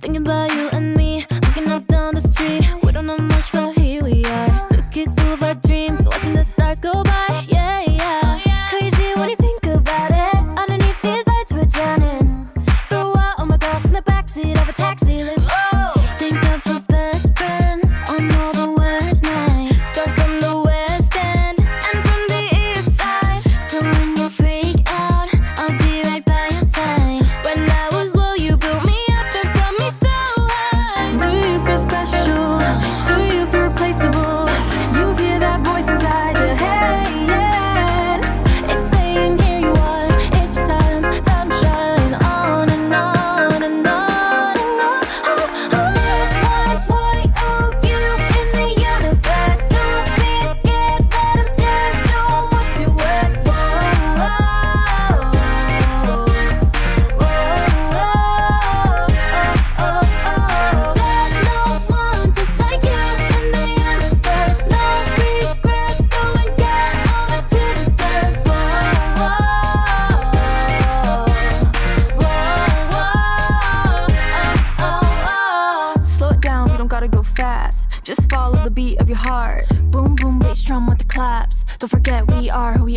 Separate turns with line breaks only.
Thinking about you and
Just
follow the beat of your heart.
Boom, boom, bass drum with the claps. Don't forget we are who we